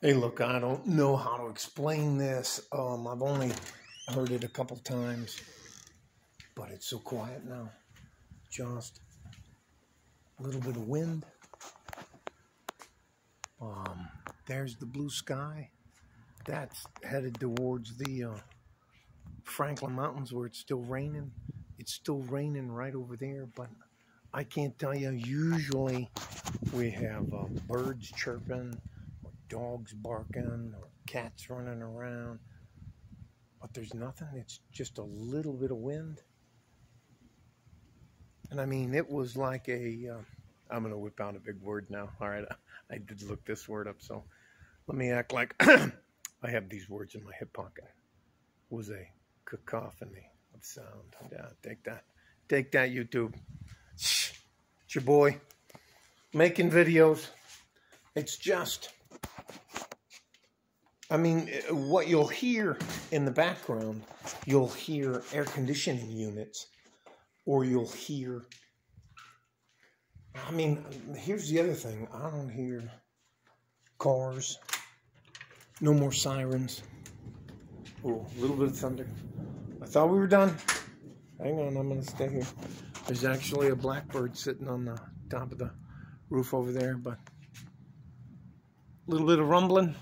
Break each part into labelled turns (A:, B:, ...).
A: Hey, look, I don't know how to explain this. Um, I've only heard it a couple times, but it's so quiet now. Just a little bit of wind. Um, there's the blue sky. That's headed towards the uh, Franklin Mountains where it's still raining. It's still raining right over there, but I can't tell you. Usually we have uh, birds chirping dogs barking or cats running around. But there's nothing. It's just a little bit of wind. And I mean, it was like a. uh, going to whip out a big word now. All right. I, I did look this word up. So let me act like I have these words in my hip pocket. It was a cacophony of sound. Yeah, take that. Take that, YouTube. It's your boy making videos. It's just I mean, uh, what you'll hear in the background, you'll hear air conditioning units, or you'll hear. I mean, here's the other thing I don't hear cars, no more sirens. Oh, a little bit of thunder. I thought we were done. Hang on, I'm going to stay here. There's actually a blackbird sitting on the top of the roof over there, but a little bit of rumbling.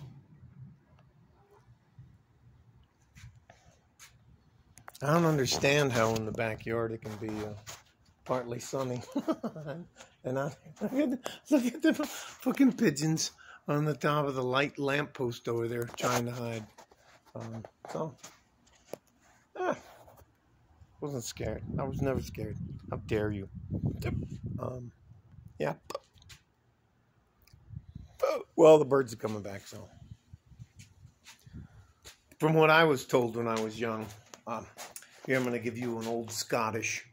A: I don't understand how in the backyard it can be uh, partly sunny. and I look at, look at the fucking pigeons on the top of the light lamppost over there trying to hide. Um, so, ah, wasn't scared. I was never scared. How dare you? Um, yeah. Well, the birds are coming back, so. From what I was told when I was young, um, here I'm going to give you an old Scottish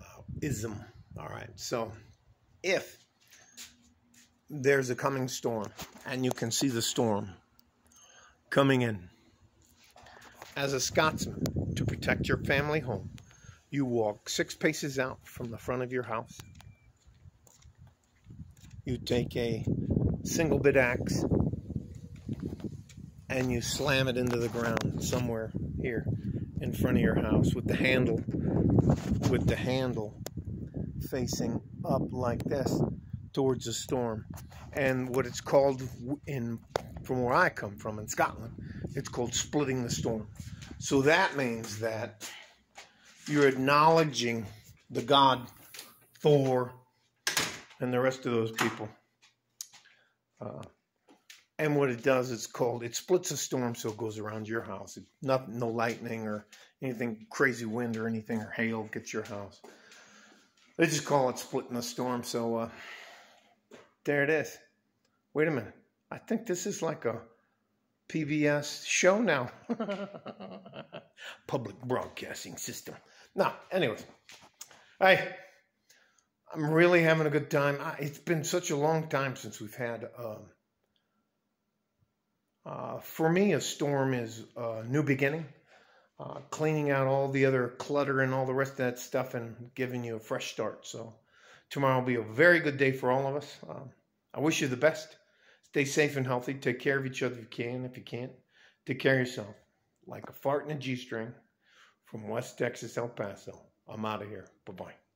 A: uh, ism. All right. So if there's a coming storm and you can see the storm coming in, as a Scotsman, to protect your family home, you walk six paces out from the front of your house. You take a single bit axe and you slam it into the ground somewhere here in front of your house with the handle with the handle facing up like this towards the storm. And what it's called in from where I come from in Scotland it's called splitting the storm. So that means that you're acknowledging the God Thor and the rest of those people. Uh, and what it does, it's called, it splits a storm so it goes around your house. It, not, no lightning or anything crazy wind or anything or hail gets your house. They just call it splitting a storm. So uh, there it is. Wait a minute. I think this is like a PBS show now. Public broadcasting system. Now, anyways. Hey, I'm really having a good time. It's been such a long time since we've had... Um, uh, for me, a storm is a new beginning, uh, cleaning out all the other clutter and all the rest of that stuff and giving you a fresh start. So, tomorrow will be a very good day for all of us. Um, I wish you the best. Stay safe and healthy. Take care of each other if you can. If you can't, take care of yourself. Like a fart in a G string from West Texas, El Paso. I'm out of here. Bye bye.